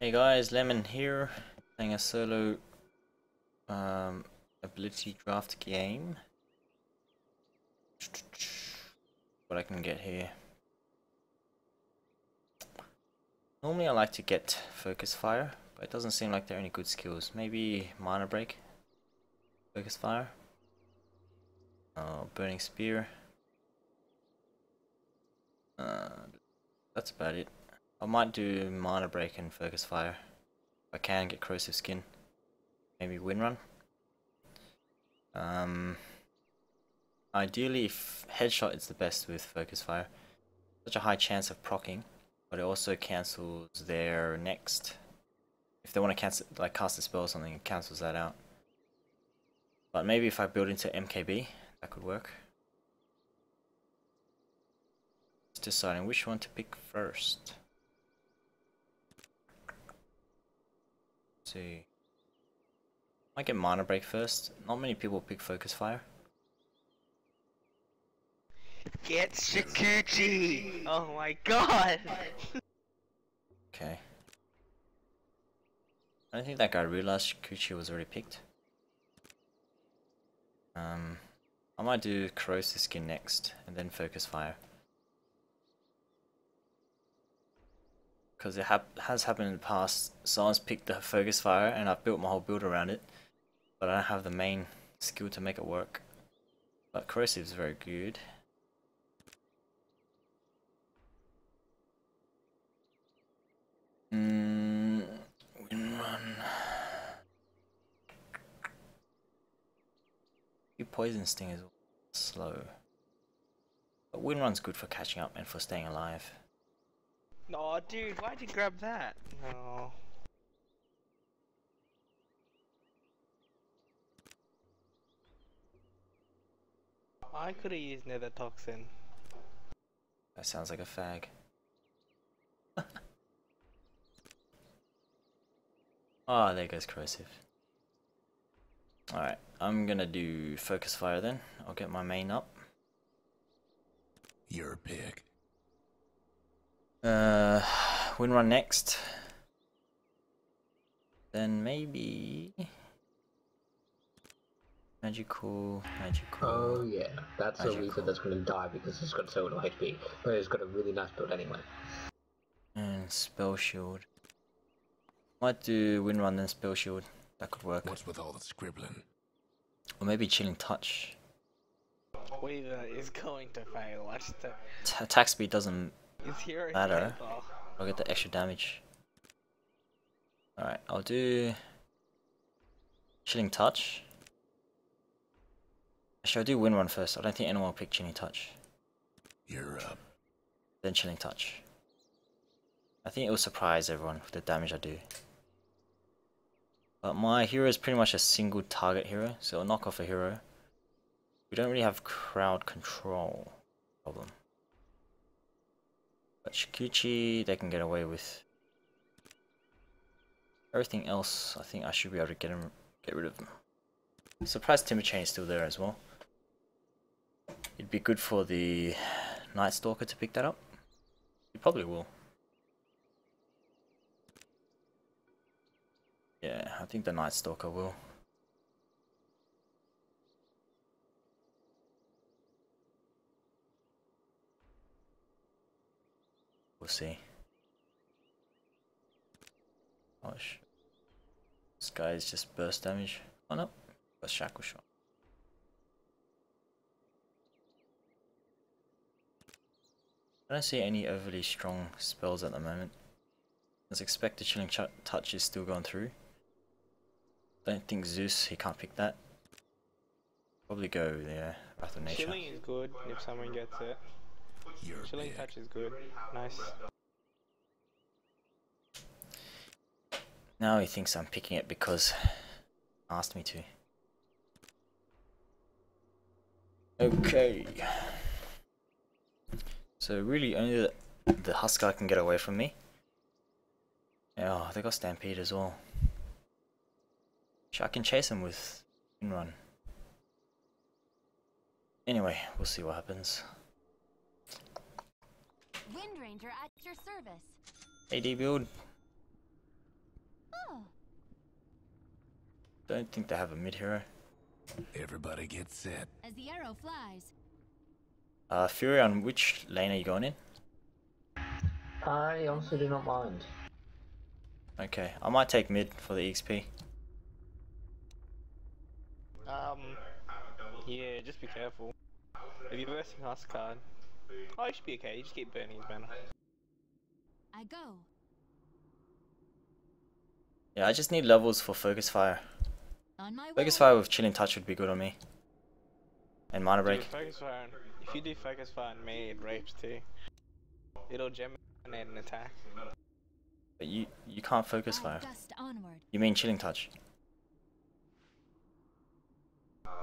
Hey guys, Lemon here, playing a solo um, ability draft game. What I can get here. Normally I like to get Focus Fire, but it doesn't seem like there are any good skills. Maybe Mana Break, Focus Fire, uh, Burning Spear. Uh, that's about it. I might do Mana Break and Focus Fire. If I can get Corrosive Skin. Maybe Wind Run. Um, ideally, if Headshot is the best with Focus Fire. Such a high chance of procking, but it also cancels their next. If they want to cancel, like cast a spell or something, it cancels that out. But maybe if I build into MKB, that could work. Just deciding which one to pick first. See. I get mana break first. Not many people pick focus fire. Get Shukuchi! Oh my god! okay. I don't think that guy realized Shukuchi was already picked. Um, I might do corrosive skin next, and then focus fire. Because it has happened in the past. Someone's picked the focus fire and I've built my whole build around it, but I don't have the main skill to make it work. But corrosive is very good. Mm, wind run. Your poison sting is slow. But wind run's good for catching up and for staying alive. No, dude, why'd you grab that? No. I could have used nether toxin. That sounds like a fag. oh, there goes corrosive. Alright, I'm gonna do focus fire then. I'll get my main up. You're a pig. Uh, wind run next. Then maybe magical, magical. Oh yeah, that's magical. the reason that's going to die because it's got so little HP, but it's got a really nice build anyway. And spell shield. Might do wind run then spell shield. That could work. What's with all the scribbling? Or maybe chilling touch. Weaver is going to fail. Watch the. attack speed doesn't is here matter. I'll get the extra damage. Alright, I'll do Chilling Touch. Actually, I'll do Wind Run first. I don't think anyone will pick Chilling Touch. You're up. Then Chilling Touch. I think it will surprise everyone with the damage I do. But my hero is pretty much a single target hero, so it'll knock off a hero. We don't really have crowd control problem. But Shukuchi, they can get away with. Everything else, I think I should be able to get him, get rid of them. Surprised Timber Chain is still there as well. It'd be good for the Night Stalker to pick that up. He probably will. Yeah, I think the Night Stalker will. We'll see. This guy is just burst damage. Oh no, a shackle shot. I don't see any overly strong spells at the moment. As expected, Chilling Ch Touch is still going through. Don't think Zeus, he can't pick that. Probably go, yeah, Wrath of Nature. Chilling is good if someone gets it. You're Chilling touch is good. Nice. Now he thinks I'm picking it because asked me to. Okay. So really only the, the Huskar can get away from me. Oh, they got Stampede as well. Sure, I can chase him with Run. Anyway, we'll see what happens. Windranger at your service. AD build. Oh. Don't think they have a mid hero. Everybody gets set. As the arrow flies. Uh, Fury, on which lane are you going in? I honestly do not mind. Okay, I might take mid for the XP. Um, yeah, just be careful. If you're versing card, oh, you should be okay. You just keep burning his mana. I go. Yeah, I just need levels for Focus Fire. On my way. Focus Fire with Chilling Touch would be good on me. And Mana Dude, Break. focus fire. and- If you do focus fire on me, it rapes too. It'll germinate an attack. But you you can't Focus Fire. gust onward. You mean Chilling Touch?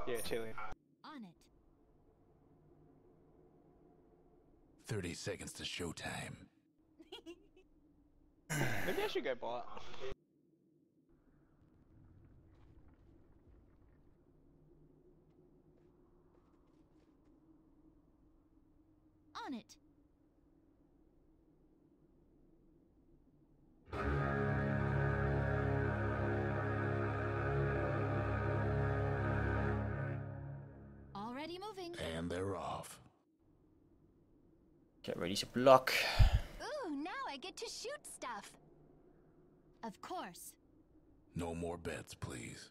Yeah, chilling. On it. 30 seconds to showtime. Maybe I should go bot. On it. Already moving. And they're off. Get ready to block. Ooh, now I get to shoot stuff. Of course. No more bets, please.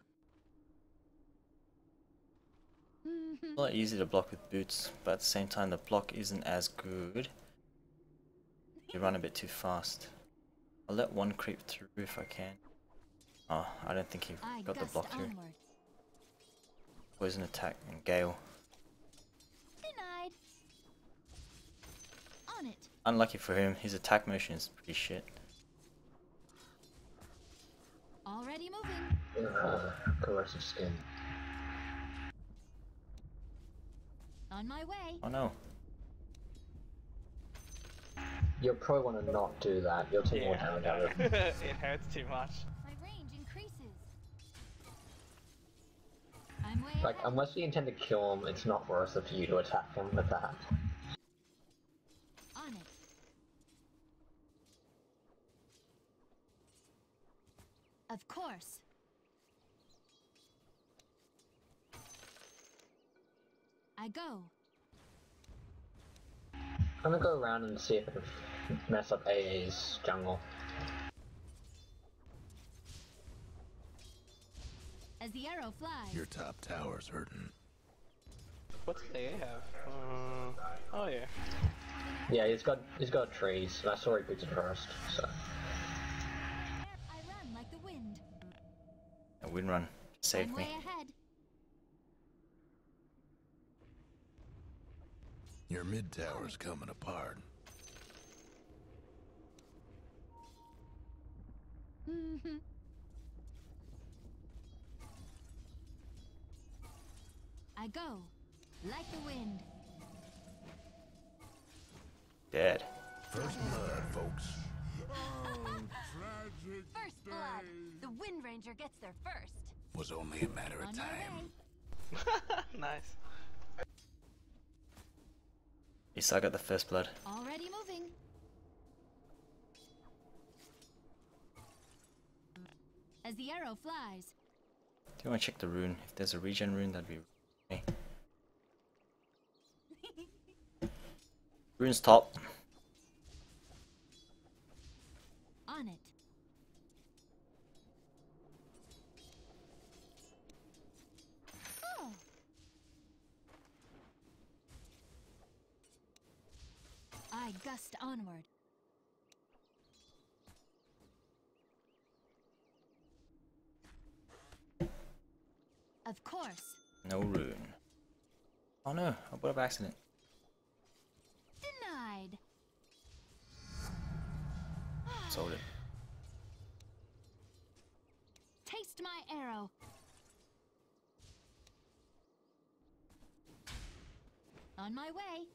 It's not easy to block with boots, but at the same time the block isn't as good. You run a bit too fast. I'll let one creep through if I can. Oh, I don't think he got the block through. Poison attack and gale. Denied. On it. Unlucky for him, his attack motion is pretty shit. Already moving. Uh, corrosive skin. On my way. Oh no. You'll probably want to not do that. You'll take more damage out of it. it hurts too much. My range increases. I'm way Like, ahead. unless you intend to kill him, it's not worth it for you to attack him with that. On it. Of course. I go. I'm gonna go around and see if I can mess up AA's jungle. As the arrow flies. Your top tower's hurting. What's the AA have? Uh, oh yeah. Yeah, he's got he's got trees. and I saw he picked it first, so A wind run. Saved I'm me. ahead. Your mid tower's coming apart. Mhm. I go like the wind. Dead. First blood, folks. First blood. The Wind Ranger gets there first. Was only a matter of On time. nice. At least I got the first blood. Already moving. As the arrow flies. Do you want to check the rune? If there's a regen rune, that'd be okay. Rune's top. On it. Oh. I gust onward. Of course. No rune. Oh no, I bought it accident. Denied. Sold it. Taste my arrow. On my way.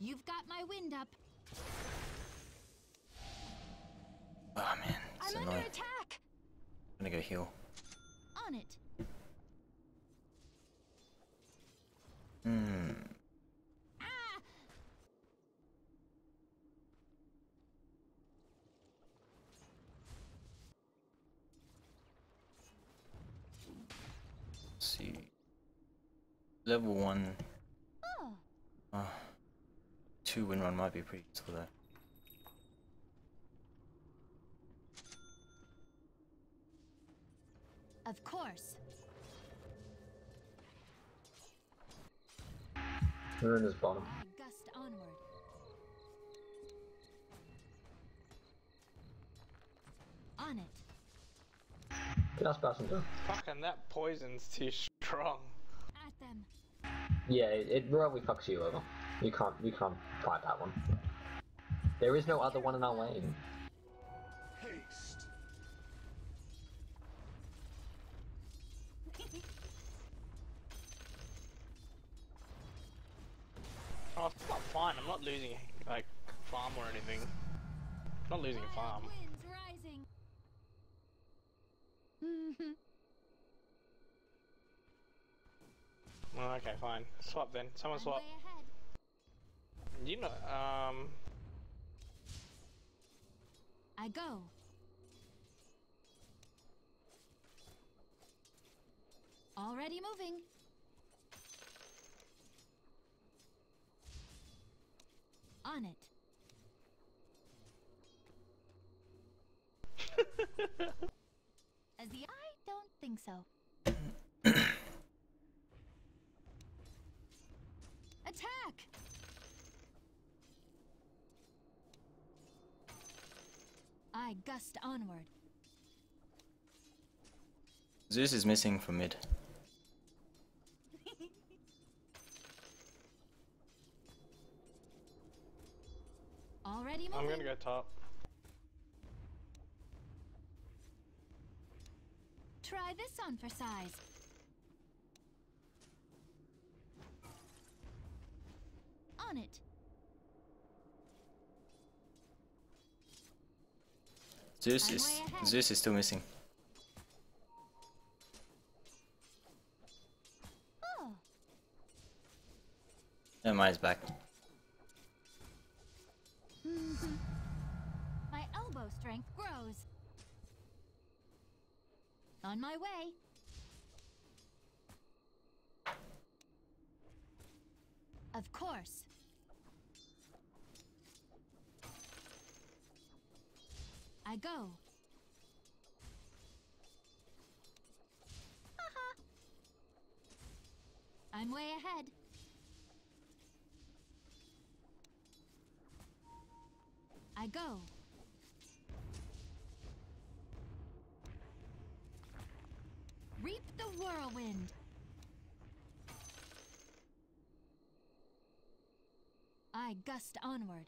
You've got my wind up. Oh man, it's I'm annoying. under attack. I'm gonna go heal. On it. Hmm. Ah. See. Level one two win run might be pretty useful though. of course. We're in his bottom. I gust onward. On it. Get us passenger. Fucking that poison's too strong. At them. Yeah, it, it really fucks you over. You can't you can't fight that one. There is no other one in our lane. Haste. Oh, it's not fine. I'm not losing like farm or anything. I'm not losing a farm. Wild winds rising. Well, okay, fine. Swap then. Someone swap. Way ahead. You know, um, I go. Already moving. On it. As the I don't think so. Attack! I gust onward. Zeus is missing from mid. Already moving. I'm gonna go top. Try this on for size. On it. Zeus is. Zeus is still missing. Oh, Never mind, he's back. I gust onward.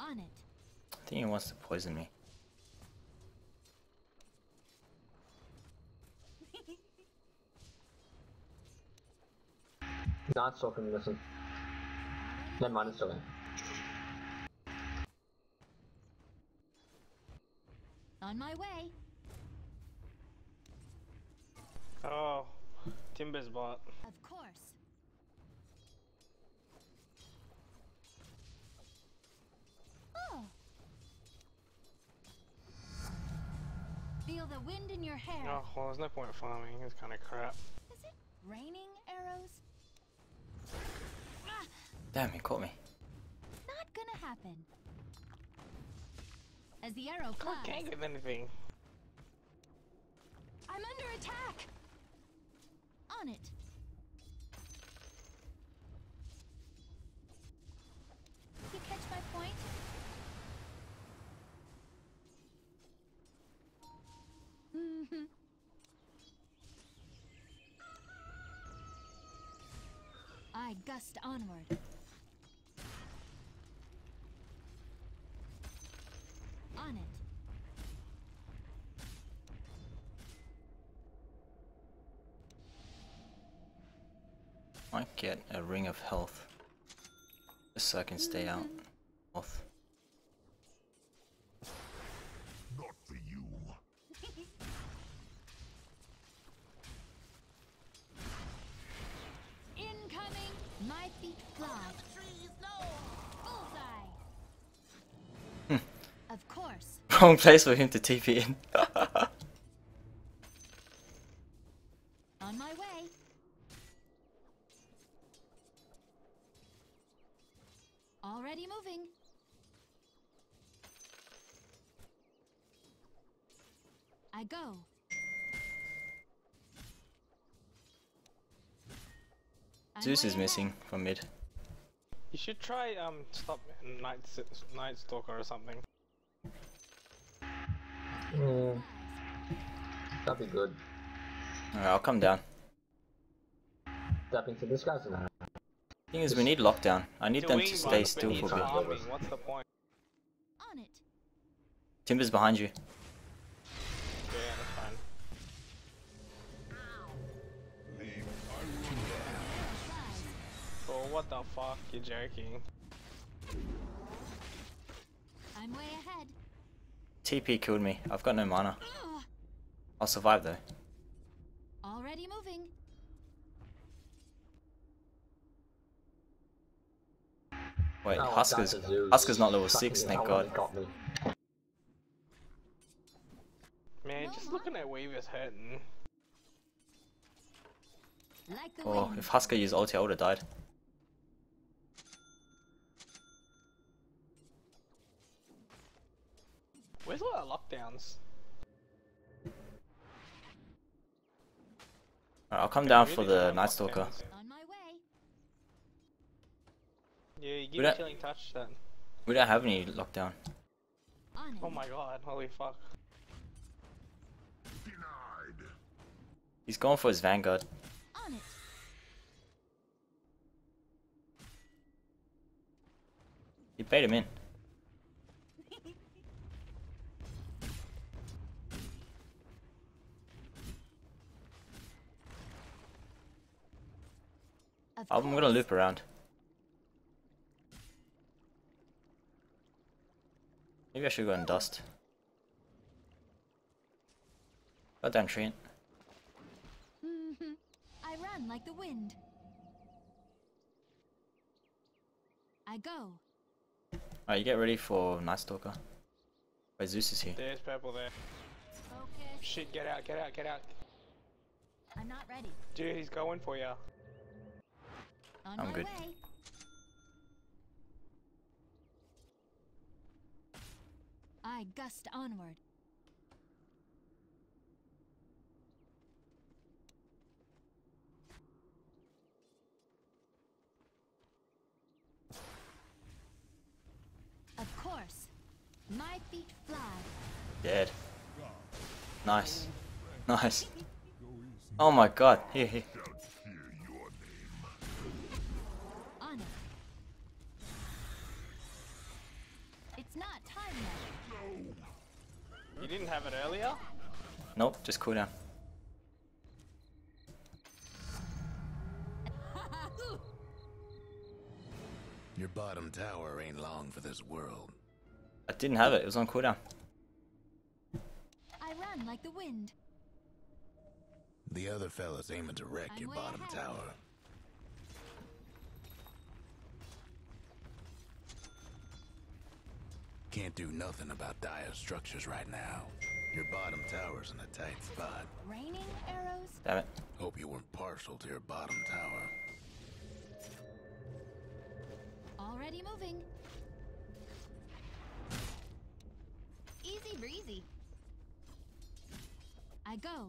On it. I think he wants to poison me. Not it's still from missing. Never mind, it's still in. On my way. Timber's bot. Of course. Oh. Feel the wind in your hair. Oh, well, there's no point farming. It's kind of crap. Is it raining arrows? Ah, Damn, he caught me. not gonna happen. As the arrow I can't get anything. I'm under attack. On it. You catch my point? Mhm. I gust onward. Might get a ring of health. Just so I can stay out. Health. Not for you. Incoming! My feet fly. Bullseye! of course. Wrong place for him to TP in. Already moving. I go. Zeus is missing from mid. You should try um stop Night Night Stalker or something. Mm, that'd be good. Alright, I'll come down. Step into this guy's now. Thing is, we need lockdown. I need them to stay still for a bit. farming, What's the point? On it. Timber's behind you. Yeah, that's fine. Bro, what the fuck? You're joking. I'm way ahead. TP killed me. I've got no mana. I'll survive though. Already moving. Wait, Oh, Huskar's Huskar's not level six. Thank God. Got me. Man, just looking at Weaver's hurting. Like the Oh, if Husker used ulti, I would have died. Where's all our lockdowns? Alright, I'll come down for the have Night Stalker. lockdowns. On my way. Yeah, you We give me don't- killing touch then. We don't have any lockdown. Oh my god, holy fuck. Denied. He's going for his Vanguard. On it. You bait him in. I'm gonna loop around. Maybe I should go and dust. Goddamn Treant. Mhm. I run like the wind. I go. Alright, you get ready for Night Stalker. Wait, Zeus is here. There's purple there. Focus. Shit, get out, get out, get out. I'm not ready. Dude, he's going for ya. On I'm good. way. I gust onward. Of course. My feet fly. Dead. Nice. Nice. Oh my god. Here, here. You didn't have it earlier? Nope, just cool down. Your bottom tower ain't long for this world. I didn't have it, it was on cooldown. I run like the wind. The other fella's aiming to wreck I'm your bottom ahead. tower. Can't do nothing about dire structures right now. Your bottom tower's in a tight spot. Raining arrows. Damn it. Hope you weren't partial to your bottom tower. Already moving. Easy breezy. I go.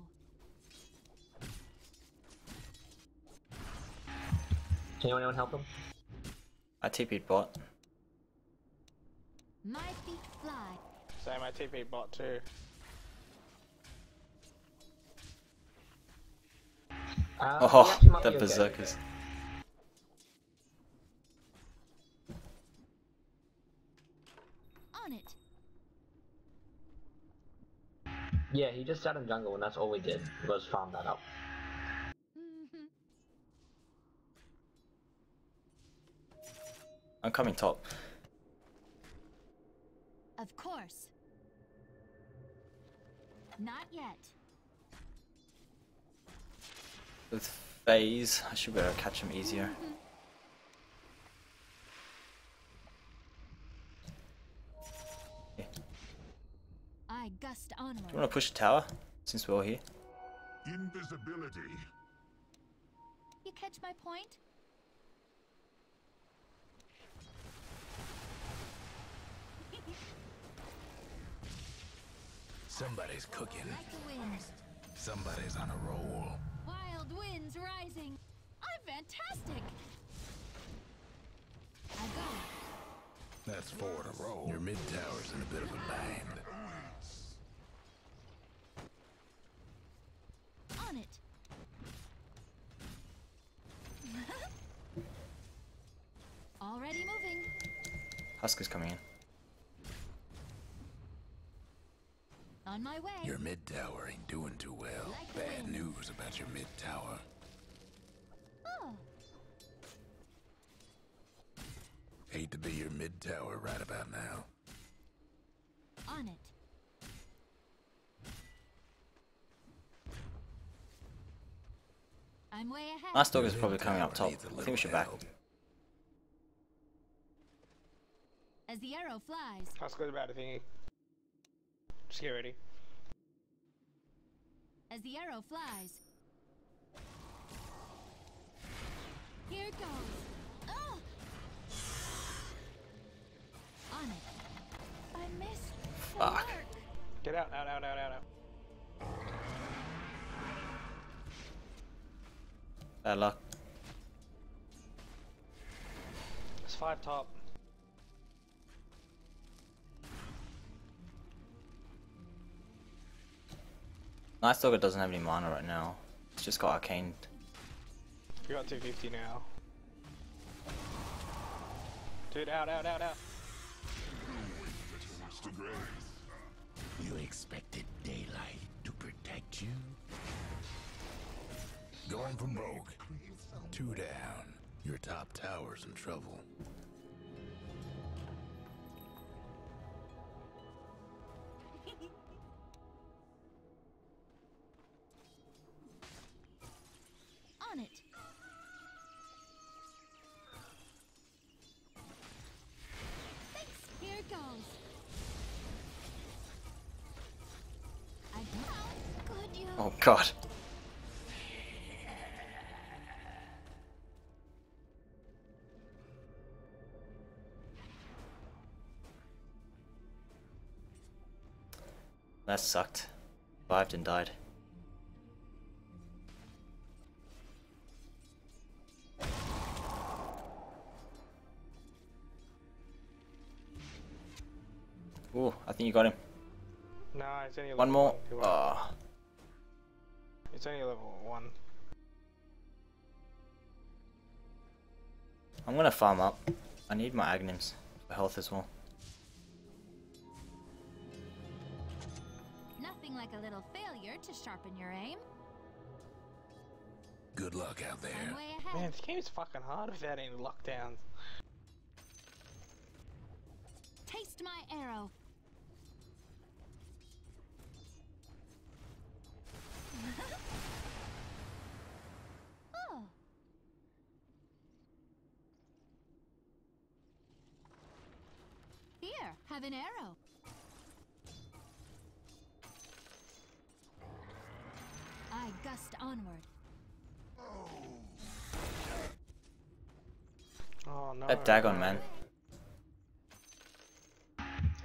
Can anyone help him? I TP'd bot. My feet fly. Same, I TP bot too. Uh, Oh, he the berserkers. On. Yeah, he just sat in jungle and that's all we did was farm that up. Mhm. I'm coming top. Of course. Not yet. With phase, I should be able to catch him easier. I gust onward. Do you want to push the tower? Since we're all here. Invisibility. You catch my point? Somebody's cooking. Like the wind. Somebody's on a roll. Wild winds rising. I'm fantastic. I go. That's four in a row. Your mid tower's in a bit of a bind. On it. Already moving. Huskar's coming in. On my way. Your mid tower ain't doing too well. Like Bad wind. news about your mid tower. Oh, Hate to be your mid tower right about now. on it. I'm way ahead. Last dog is probably coming up top. I think we should back. help. As the arrow flies. That's good about a thingy. Just get. As the arrow flies. Here it goes. Oh! On it. I missed. Fuck. mark. Get out, out, out, out, out, out. Bad luck. It's five top. Nice Dogger doesn't have any mana right now. It's just got arcane. We got 250 now. Dude, out, out, out, out. You expected daylight to protect you? Going from rogue. Two down. Your top tower's in trouble. God. That sucked. Survived and died. Ooh, I think you got him. Nah, it's only One more. He won't. Ah. It's only level one. I'm gonna farm up. I need my Aghanim's for health as well. Nothing like a little failure to sharpen your aim. Good luck out there. Man, ahead. this game's fucking hard without any lockdowns. Taste my arrow. oh. Here, have an arrow. I gust onward. Oh no. That Dagon man.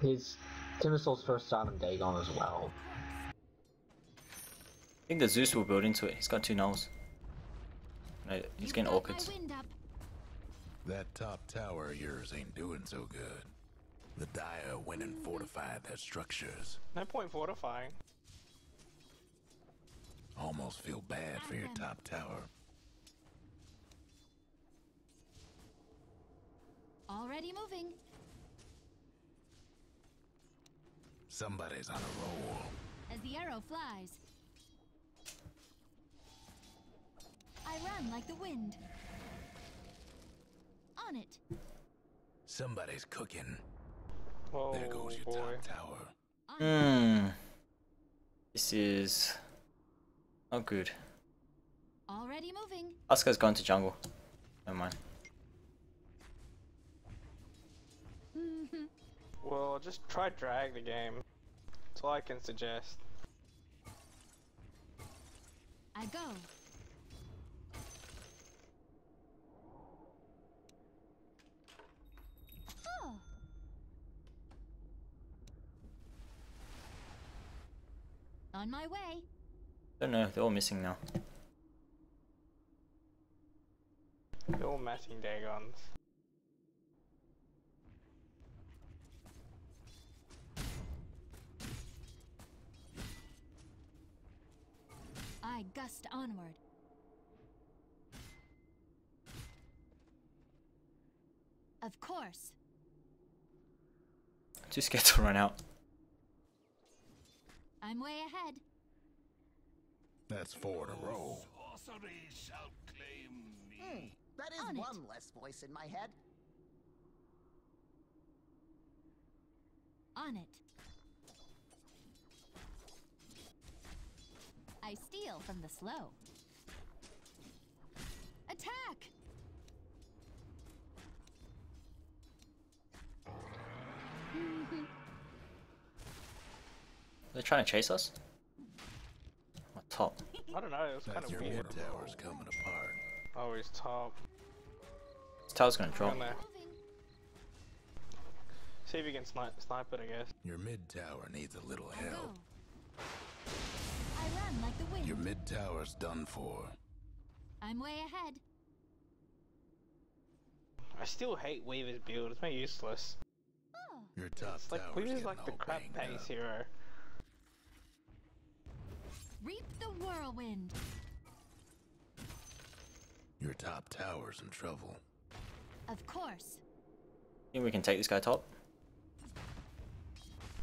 He's Timisol's first time in Dagon as well. I think the Zeus will build into it. He's got two nulls. No, he's You've getting got orchids. My wind up. That top tower of yours ain't doing so good. The Dire went and fortified their structures. No point fortifying. Almost feel bad for your top tower. Already moving. Somebody's on a roll. As the arrow flies. I run like the wind. On it. Somebody's cooking. Oh There goes your boy. top tower. Hmm. This is not good. Already moving. Asuka's going to jungle. Never mind. Well, just try drag the game. That's all I can suggest. I go. Oh. On my way. Don't know, they're all missing now. They're all matching Dagons. I gust onward. Of course. Too scared to run out. I'm way ahead. That's four in a row. Sorcery shall claim me. Hmm, that is On it. one less voice in my head. On it. I steal from the slow. Attack! They're trying to chase us? On top. I don't know, it was kind That's of your weird. mid towers coming apart. Oh, he's top. This tower's gonna drop. Down See if you can snipe, snipe it, I guess. Your mid tower needs a little help. I run like the wind. Your mid tower's done for. I'm way ahead. I still hate Weaver's build, it's very useless. Oh, Your top It's like tower's Weaver's getting like the all crap banged pace up. hero. Reap the whirlwind. Your top tower's in trouble. Of course. Think we can take this guy top?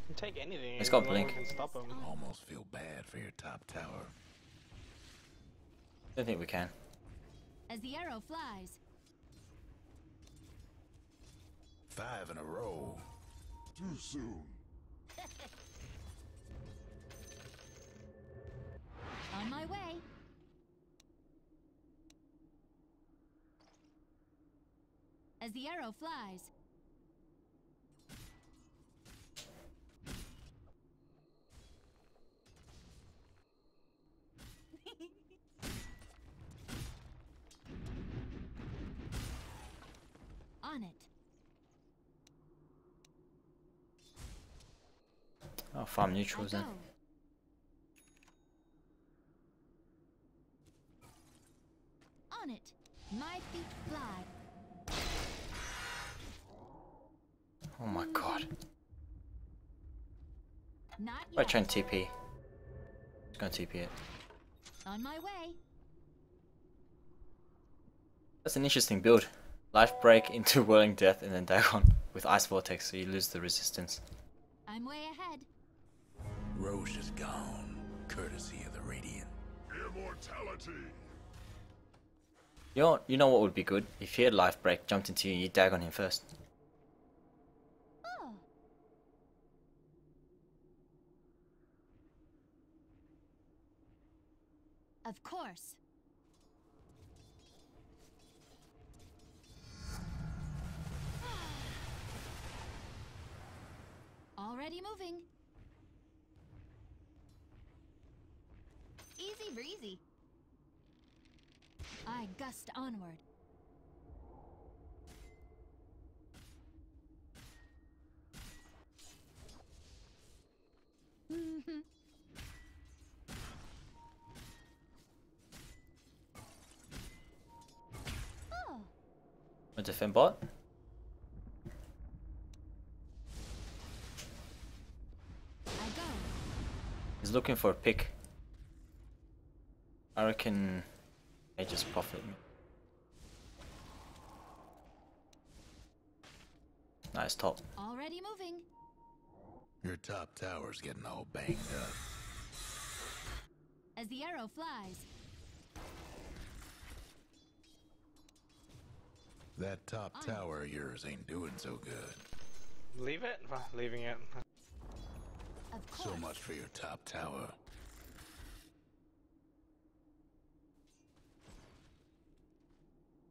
Can take anything. It's as got blink. can stop him. Almost feel bad for your top tower. Don't think we can. As the arrow flies. Five in a row. Too soon. On my way. As the arrow flies. On it. Oh, farm I neutrals go. then. On it. My feet fly. Oh my god. Not Wait, yet. try and TP. Just gonna TP it. On my way. That's an interesting build. Life break into whirling death and then Dagon with ice vortex so you lose the resistance. I'm way ahead. Roche is gone, courtesy of the Radiant. Immortality. You know, you know what would be good? If he had life break, jumped into you, and you dag on him first. Oh. Of course. Already moving. Easy breezy. I gust onward. oh, A defend bot? He's looking for a pick. I reckon they just profit me. Nice top. Already moving. Your top tower's getting all banged up. As the arrow flies. That top tower of yours ain't doing so good. Leave it? Leaving it. Of. So much for your top tower.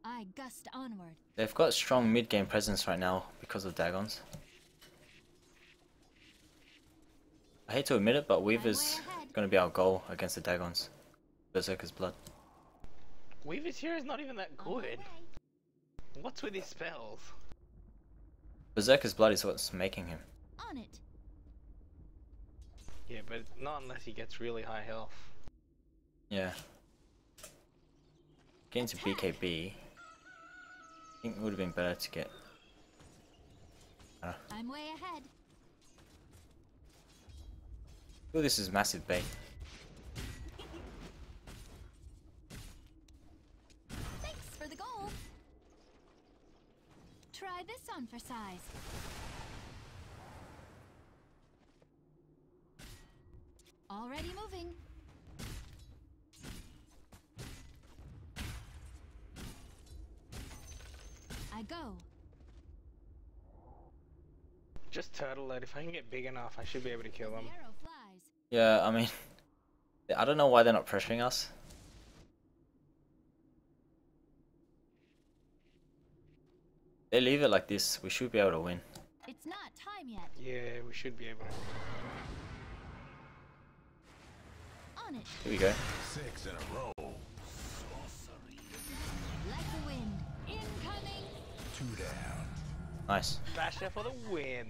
I gust onward. They've got strong mid game presence right now because of Dagons. I hate to admit it, but Weaver's gonna be our goal against the Dagons. Berserker's blood. Weaver's hero is not even that On my good. Way. What's with his spells? Berserker's blood is what's making him. On it. Yeah, but not unless he gets really high health. Yeah. Getting to BKB. I think it would have been better to get. Uh, I'm way ahead. Oh, this is massive bait. Thanks for the goal. Try this on for size. Already moving. I go. Just turtle it. If I can get big enough, I should be able to kill him. The arrow flies. Yeah, I mean, I don't know why they're not pressuring us. They leave it like this, we should be able to win. It's not time yet. Yeah, we should be able to. On it. Here we go. Six in a row. Like the wind. Incoming. Two down. Nice. Basher for the win.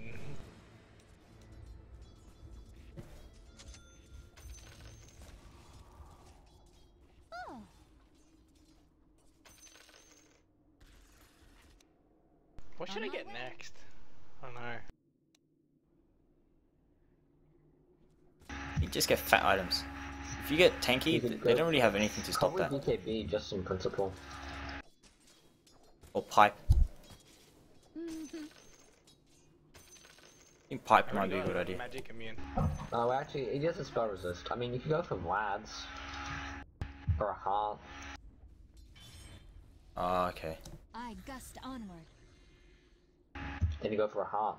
Oh. What should On I get way. next? I don't know. You just get fat items. If you get tanky, You they don't really have anything to stop Probably that. BKB just in principle. Or pipe. I think pipe might be a good idea. Magic immune. Oh, actually, it doesn't spell resist. I mean, you could go for Vlad's. Or a heart. Ah, okay. I gust onward. Then you go for a heart.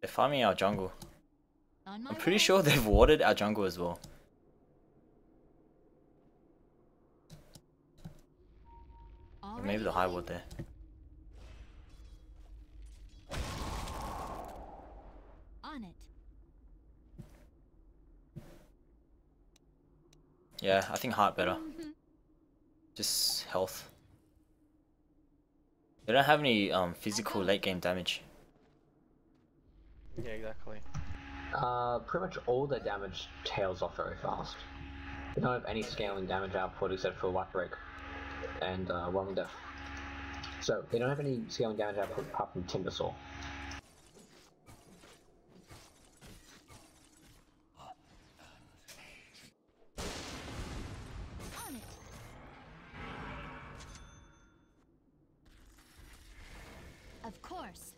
They're farming our jungle. I'm pretty way. sure they've watered our jungle as well. Already maybe the high moving. ward there. On it. Yeah, I think heart better. Just health. They don't have any um physical late game damage. Yeah, exactly. Uh, pretty much all their damage tails off very fast. They don't have any scaling damage output except for White Break and uh, Whirling Death. So, they don't have any scaling damage output apart from Timbersaw. On it. Of course.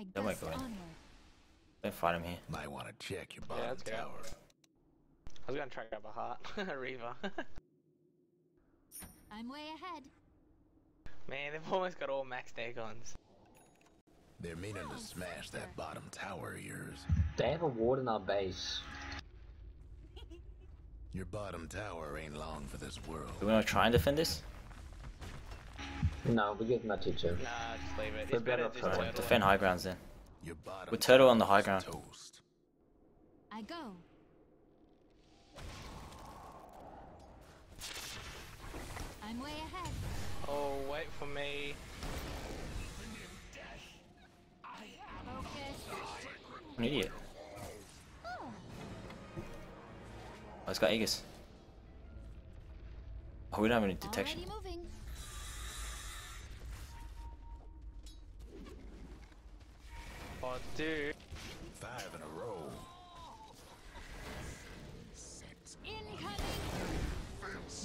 I That might gust go Don't fight him here. Might want to check your bottom let's go. tower. I was gonna try to grab a heart. Reaver. I'm way ahead. Man, they've almost got all max Dagons. They're meaning to smash that bottom tower of yours. They have a ward in our base. Your bottom tower ain't long for this world. Do we want to try and defend this? No, we give them that T2. Nah, just leave it. They're It's better better just turtle defend high grounds then. Your bottom With turtle on the high ground. Toast. I go. I'm way ahead. Oh, wait for me. An idiot. Oh, Oh, it's got Aegis. Oh, we don't have any detection. already moving. Oh, dude. Five in a row. Incoming.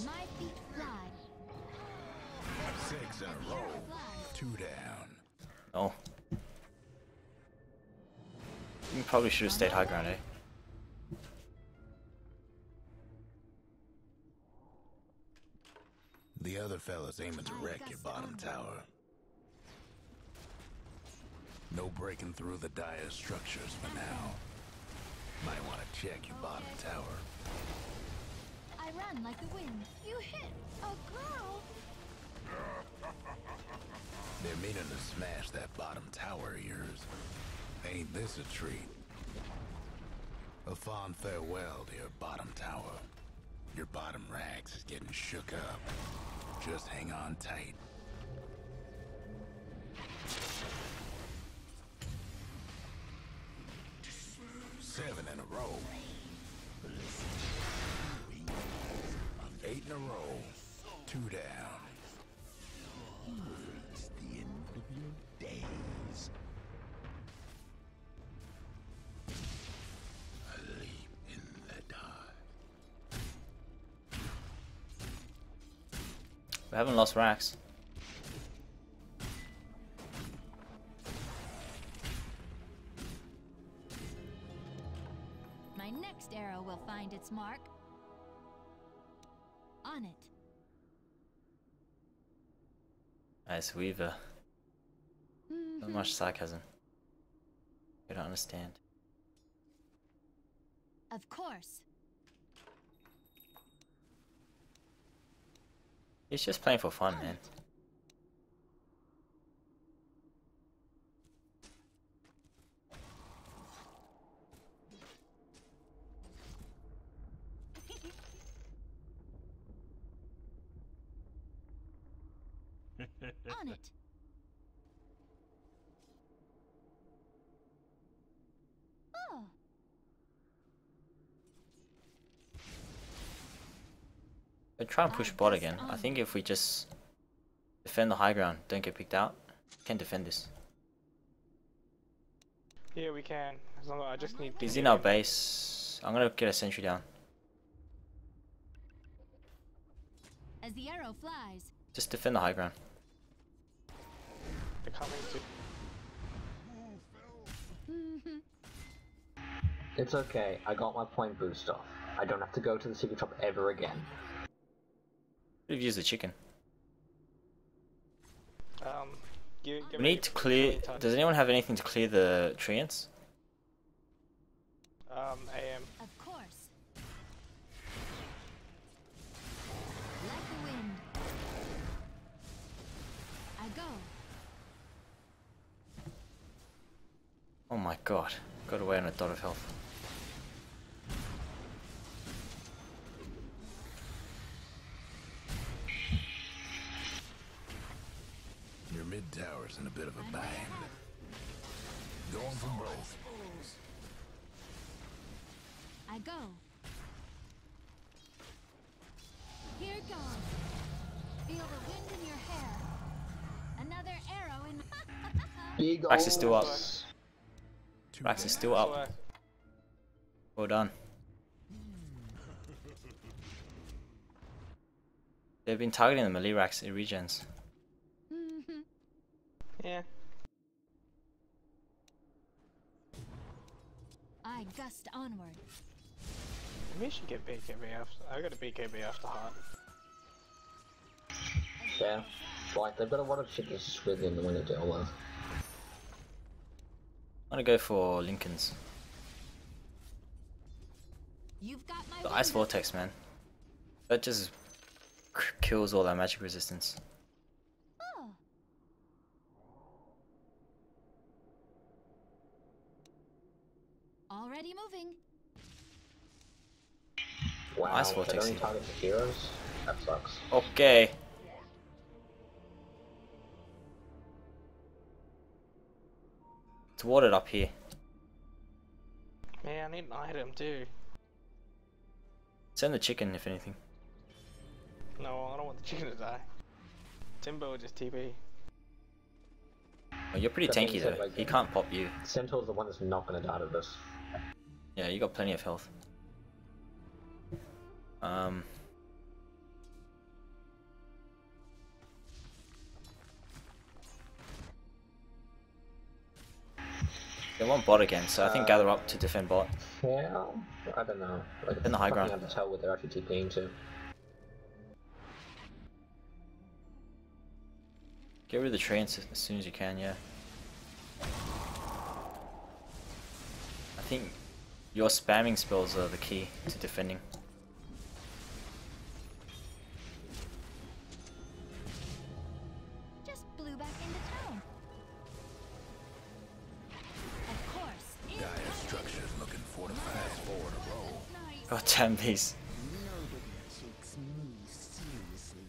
My feet fly. Six in a row. Two down. Oh. You probably should have stayed high ground, eh? The other fella's aiming to wreck your bottom tower. No breaking through the dire structures for now. Might want to check your bottom tower. I run like the wind. You hit a girl. They're meaning to smash that bottom tower of yours. Ain't this a treat? A fond farewell to your bottom tower. Your bottom rags is getting shook up. Just hang on tight. Seven in a row. Eight in a row. Two down. It's the end of your days. A leap in the dark. We haven't lost racks. Its mark. On it. Nice Weaver. Mm-hmm. So much sarcasm. You don't understand. Of course. He's just playing for fun, man. On it. Oh, They try and push bot again. I think if we just defend the high ground, don't get picked out, can defend this. Yeah, we can. As long as I just need. He's in our base. I'm gonna get a sentry down. as the arrow flies. Just defend the high ground. They're coming to. It's okay, I got my point boost off. I don't have to go to the secret shop ever again. Could have used the chicken. Um, give, give We me need to clear. Does anyone have anything to clear the treants? Um, I AM. Oh my god. Got away on a dot of health. Your mid tower's in a bit of a bind. Going for both. I go. Here goes. Feel the wind in your hair. Another arrow in. Big Rax is still up. Ol' Rax is still up. So, Well done. They've been targeting the melee racks in regens. Mm-hmm. yeah. I gust onward. We should get BKB after. I got a BKB after heart. Yeah. Like, they've got a lot of shit to switch in the winter deal with. I'm gonna go for Linken's. You've got my The Ice. Vortex, man. That just kills all that magic resistance. Oh, already moving. Wow, Ice Vortex only here. target the heroes? That sucks. Okay. It's watered up here. Man, I need an item too. Send the chicken if anything. No, I don't want the chicken to die. Timber will just TP. Oh, you're pretty That tanky though. like- He can't pop you. Centaur's the one that's not gonna die to this. Yeah, you got plenty of health. Um. They want bot again, so I think Uh, gather up to defend bot. Yeah, I don't know. Like, In the high ground. hard to tell what they're actually TPing to. Get rid of the treants as soon as you can, yeah. I think your spamming spells are the key to defending. God damn these. Nobody takes me seriously.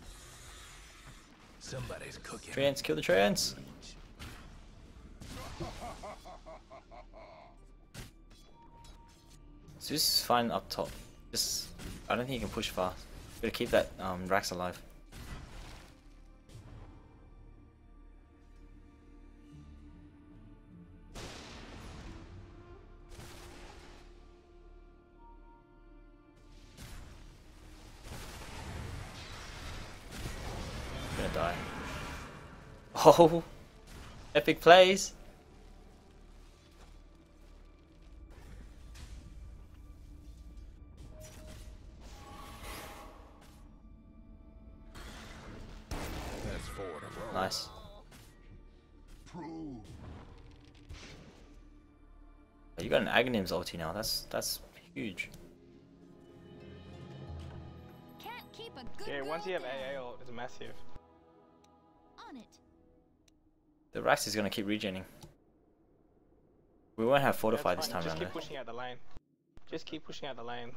Somebody's cooking. Treants, kill the treants! Zeus is fine up top. Just I don't think he can push far. Gotta keep that um, Rax alive. Oh, epic plays. That's four in a row. Nice. Prove. You got an Aghanim's ulti now. That's that's huge. Can't keep a good Yeah, once you have down. AA ult, it's massive. The Rax is gonna keep regening. We won't have That's fortify this fine, time Just around keep though. pushing out the lane. Just keep pushing out the lane.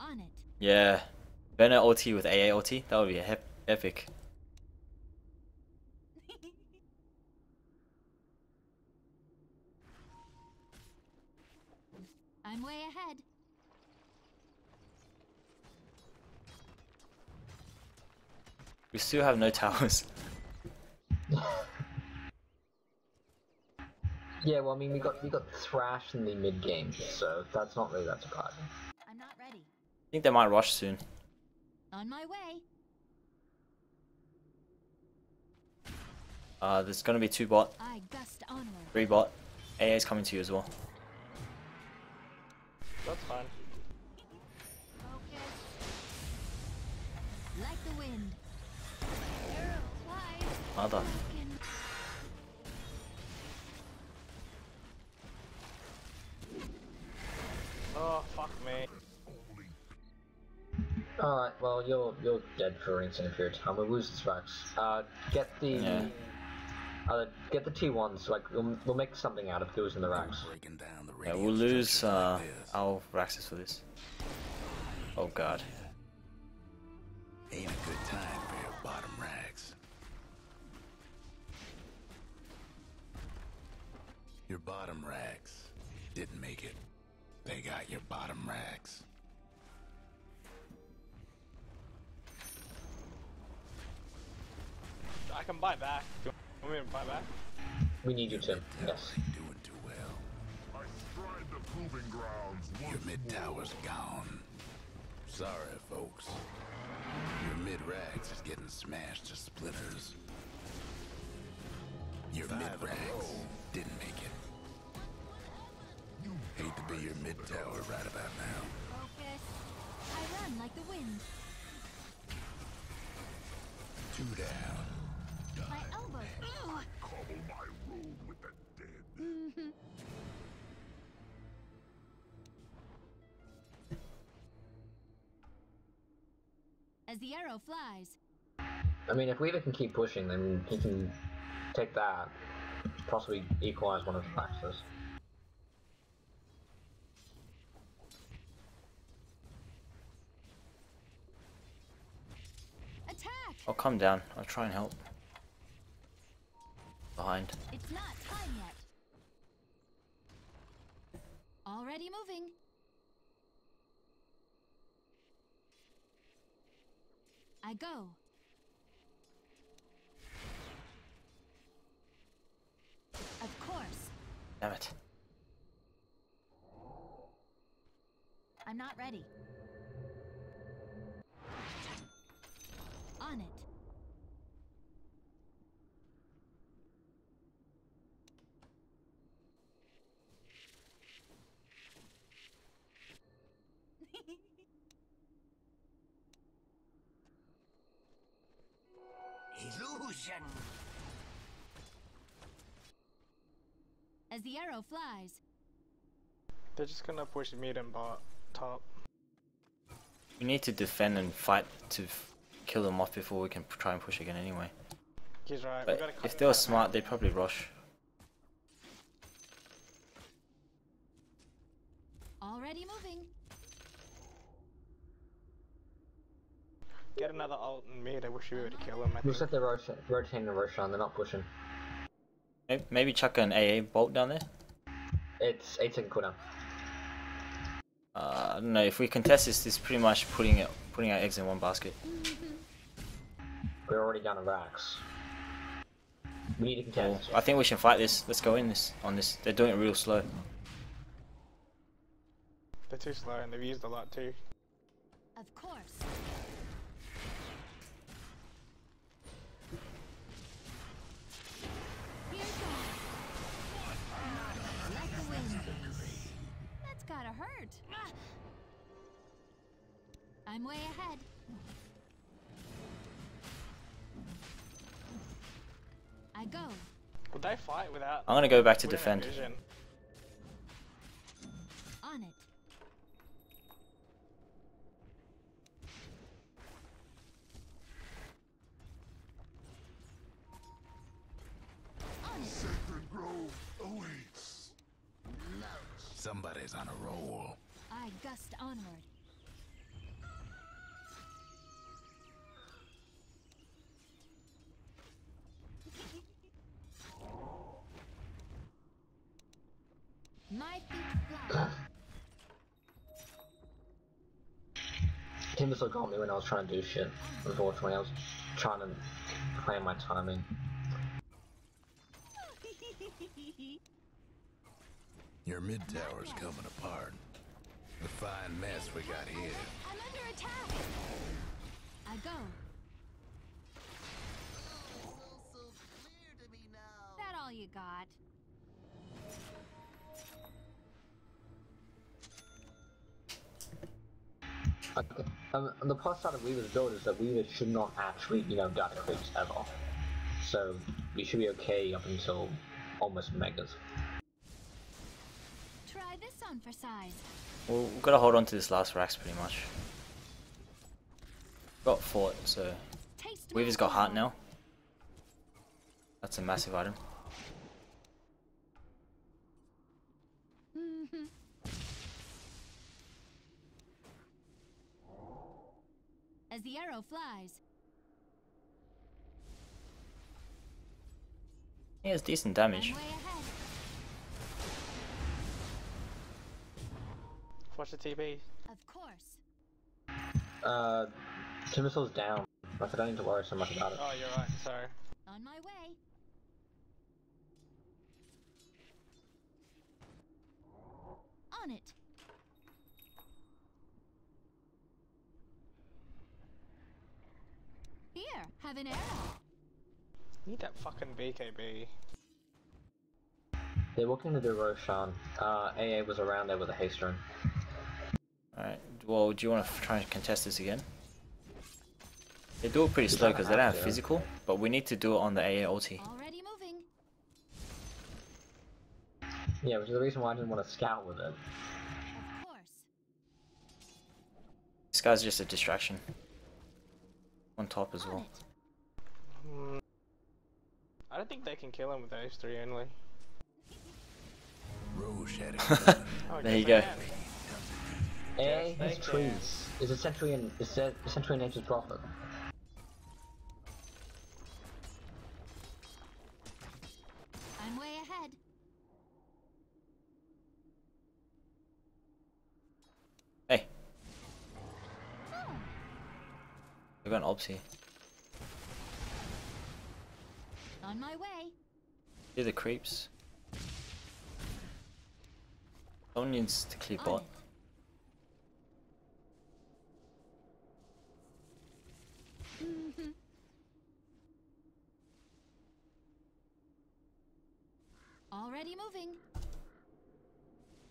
On it. Yeah. Banner OT with AA ulti. That would be a hep epic. I'm way ahead. We still have no towers. Yeah, well, I mean, we got we got thrashed in the mid game, so that's not really that surprising. I'm not ready. I think they might rush soon. On my way. Uh, there's gonna be two bot, I gust onward. three bot. AA is coming to you as well. That's fine. Mother. Oh, fuck me. Alright, well, you're you're dead for an extended period of time. We'll lose this Rex. Uh, get the Yeah. uh, get the T1s. Like we'll, we'll make something out of losing the Rex. The Yeah, we'll lose uh, like our Raxes for this. Oh god. Ain't a good time Your bottom rags didn't make it. They got your bottom rags. I can buy back. Do you want me to buy back? We need you to. Mid Yes. tower doing too well. I stride the proving grounds Your once mid more. tower's gone. Sorry, folks. Your mid rags is getting smashed to splinters. Your mid rags didn't make it. Hate to be your mid tower right about now. Focus. I run like the wind. Two down. My elbow. Ugh. Cobble my road with the dead. As the arrow flies. I mean, if Weaver can keep pushing, then he can take that, possibly equalize one of the Raxes. I'll come down. I'll try and help. Behind. It's not time yet. Already moving. I go. Of course. Damn it. I'm not ready. The arrow flies. They're just gonna push mid and bot top. We need to defend and fight to f- kill them off before we can try and push again anyway. He's right. But if they were smart, they'd probably rush. Already moving. Get another ult in mid. I wish we were to kill him. I Looks think. like they're rota- rotating the Roshan, they're not pushing. May- Maybe chuck an AA bolt down there. It's 8 second cooldown. Uh, I don't know. If we contest this, this is pretty much putting it, putting our eggs in one basket. We're already down to Rax. We need to Well, contest. I think we should fight this. Let's go in this on this. They're doing it real slow. They're too slow and they've used a lot too. Of course. Hurt. I'm way ahead. I go. Would they fight without? I'm gonna go back to defend. Vision? Timbersaw got me when I was trying to do shit. Unfortunately, I was trying to plan my timing. Your mid tower's coming apart. The fine mess we got here. I'm under attack. I go. That all you got? Okay. Um, and the plus side of Weaver's build is that Weaver should not actually, you know, die to creeps ever. So we should be okay up until almost megas. Try this on for size. Well, we've got to hold on to this last racks pretty much. Got fort, so Taste Weaver's got heart now. That's a massive item. As the arrow flies, He has decent damage. Watch the TP. Of course. Uh, Timbersaw's down. Like, I don't need to worry so much about it. Oh, you're right. Sorry. On my way. On it. Here, have an arrow. Need that fucking BKB. They're walking to do Roshan. Uh, AA was around there with a haste rune. Alright, well, do you want to try and contest this again? They do it pretty You slow because they don't have have to. physical, but we need to do it on the AA ulti. Already moving. Yeah, which is the reason why I didn't want to scout with it. Of course. This guy's just a distraction. On top as well. Hmm. I don't think they can kill him with those three only. Roche had it coming. Oh, There you go. can. AA Yes, has trees. Is a century in is a century in nature's prophet. We got an obs here. on my way. Do the creeps. Someone needs to clear On bot. Already moving.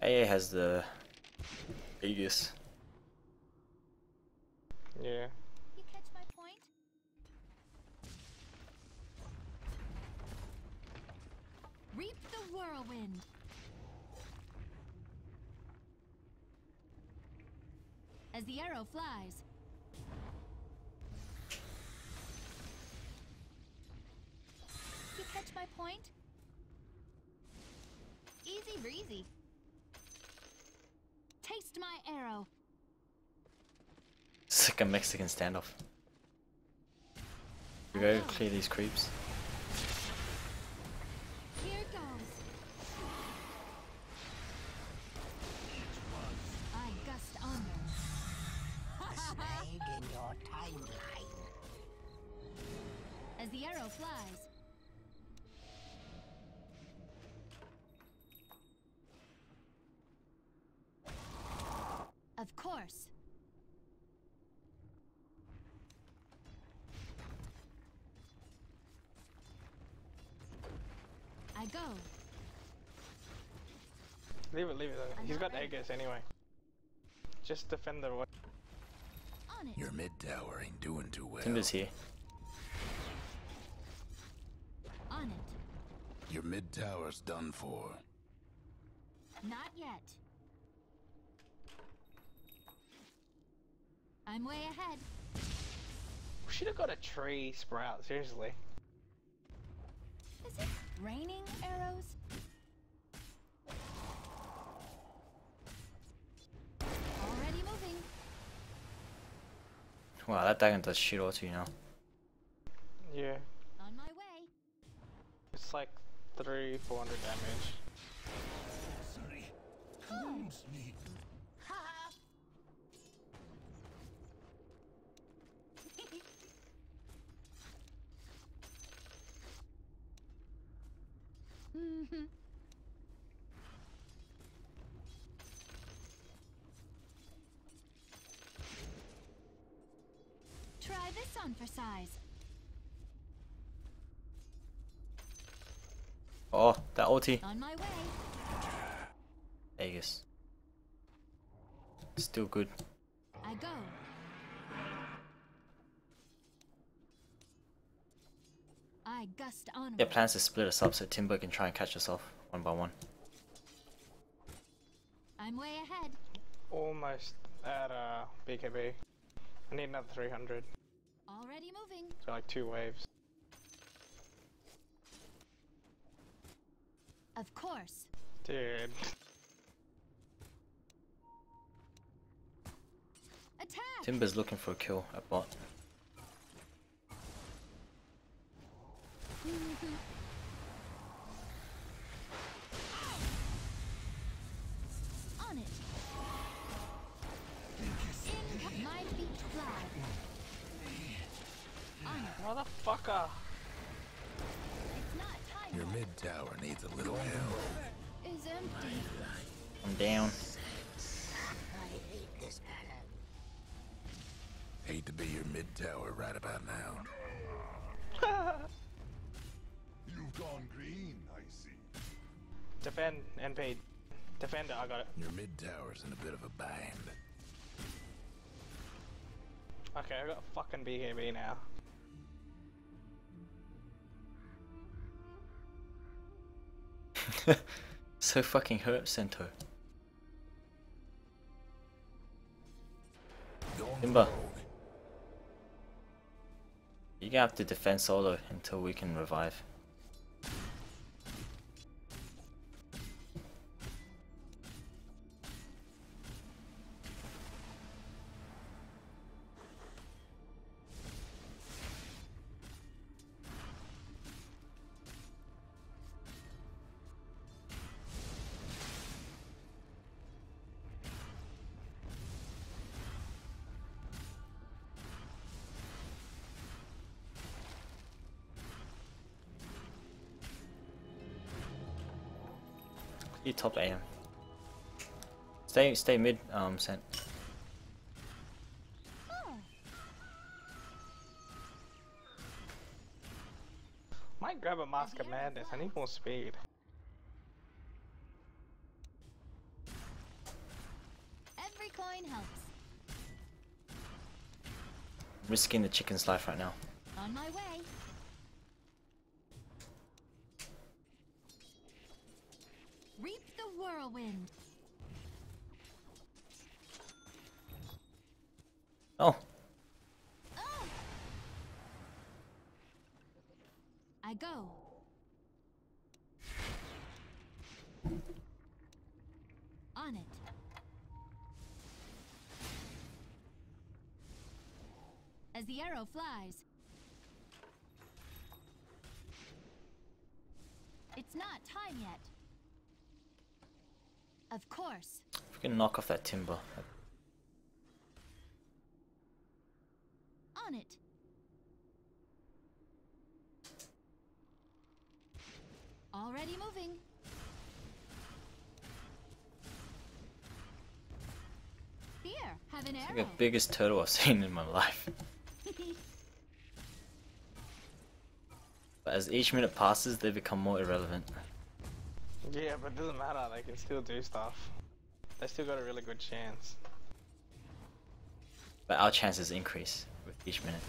AA has the Aegis. Yeah. You catch my point? Reap the whirlwind. As the arrow flies. You catch my point? Easy breezy. Taste my arrow. It's like a Mexican standoff. We go clear these creeps. Timeline. As the arrow flies. Of course. I go. Leave it, leave it. He's got. Aegis anyway. Just defend the. On it. Your mid tower ain't doing too well. Timber's here. On it. Your mid tower's done for. Not yet. I'm way ahead. We should have got a tree sprout, seriously. Is it raining arrows? Already moving. Wow, that dragon does shit all to you now. Yeah. On my way. It's like three, four hundred damage. Sorry. Wounds me. Ha! Mhm. Try this on for size. Oh, that ulti. On my way. Aegis. Still good. I go. I gust onward. Yeah, plans to split us up so Timber can try and catch us off one by one. I'm way ahead. Almost at uh BKB. I need another 300. Already moving. So like two waves. Of course. Dude. Attack! Timber's looking for a kill at bot. Defend and paid. Defend it, I got it. Your mid tower's in a bit of a bind. Okay, I got a fucking BKB now. so fucking hurt, Cento. Going Timber. rogue. You're gonna have to defend solo until we can revive. Top AM. Stay stay mid, um Cent. Oh, Might grab a Mask of Madness, I need more speed. every coin helps. Risking the chicken's life right now. On my way. Reap the whirlwind. Oh, Oh! I go. On it. As the arrow flies. It's not time yet. Of course. if we can knock off that timber. On it. Already moving. Here, have an Like arrow. the biggest turtle I've seen in my life. As each minute passes, they become more irrelevant. Yeah, but it doesn't matter. They can still do stuff. They still got a really good chance. But our chances increase with each minute.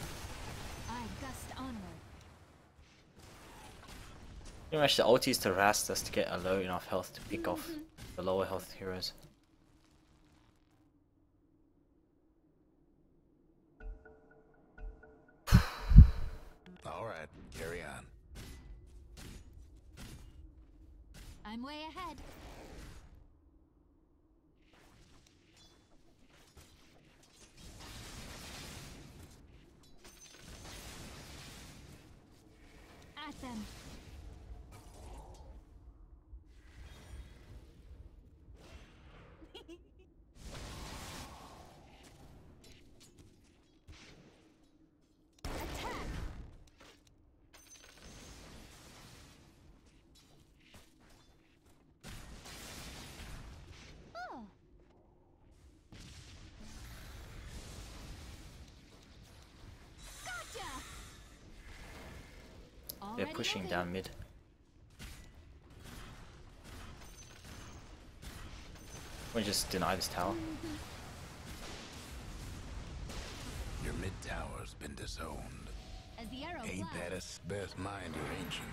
I gust onward. Pretty much the ulti is to rast us to get a low enough health to pick off mm-hmm. the lower health heroes. Alright, carry on. I'm way ahead. At them. They're pushing moving. down mid. We just deny this tower. Mm-hmm. Your mid tower's been disowned. As the arrow Ain't flies. that a s- best mind your ancient?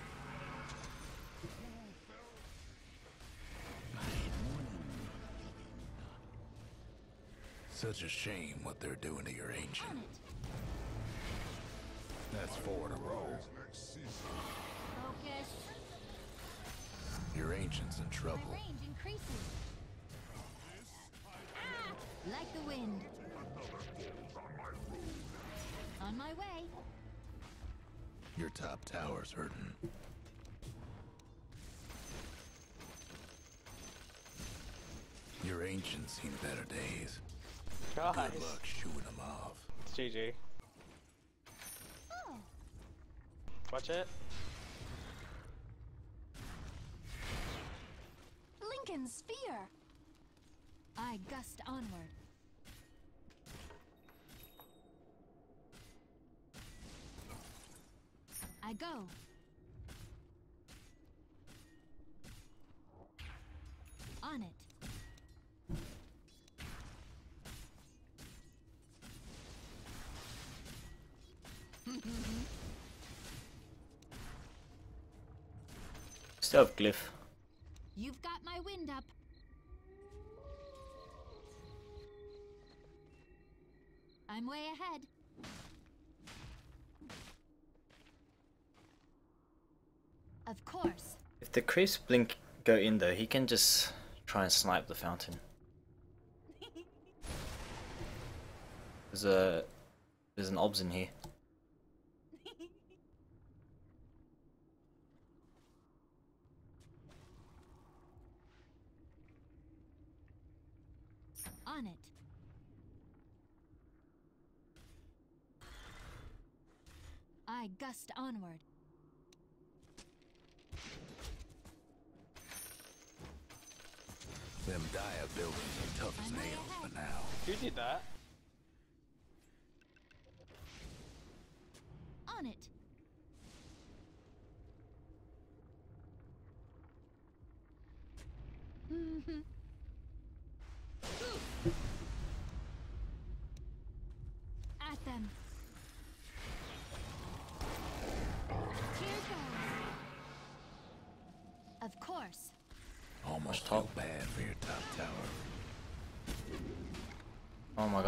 Such a shame what they're doing to your On ancient. It. That's four in a row. Focus. Your ancient's in My trouble. range increases. Ah! Like the wind. On my way. Your top tower's hurting. Your ancient's seen better days. Guys, Good luck shooing them off. it's GG. Oh, Watch it. Linken Sphere. I gust onward. I go. On it. Glyph. You've got my wind up. I'm way ahead. Of course. If the creeps blink go in though, he can just try and snipe the fountain. There's a there's an obs in here. On it. I gust onward. Them dire buildings are tough as nails ahead. for now. Who did that? On it. At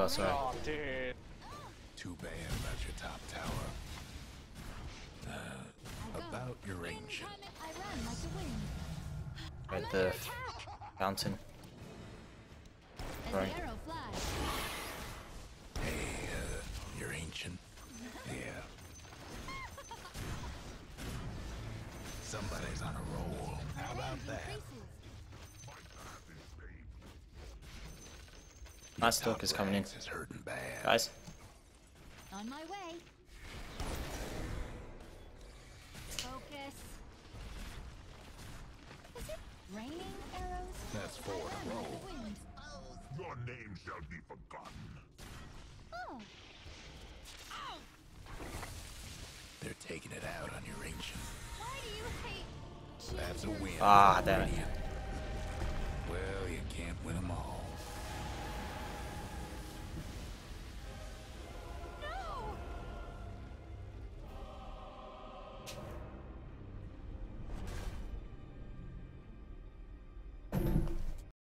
Oh my sorry. Oh, dude. Too bad about your top tower. Uh, about your ancient. Incoming- I run like the. Right, the under f- attack. fountain. Night is coming in. Top ranks is hurting bad. Guys,